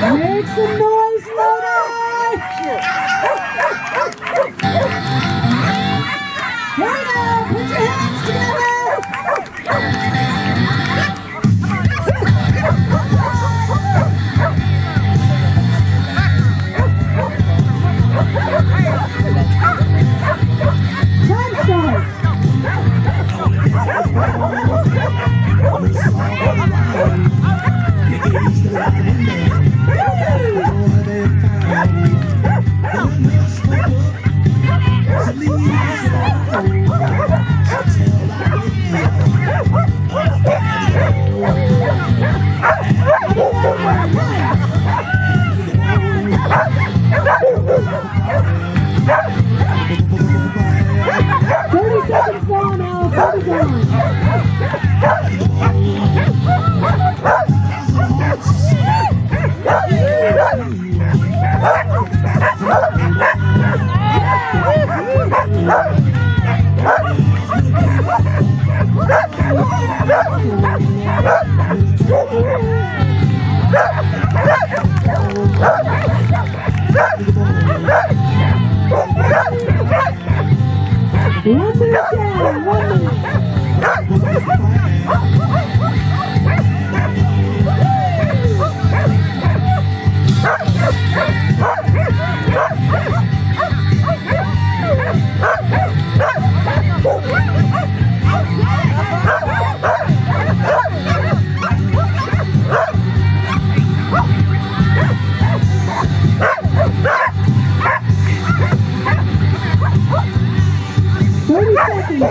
Make some noise, Lodi! seconds down now, thirty down. One minute one minute. It's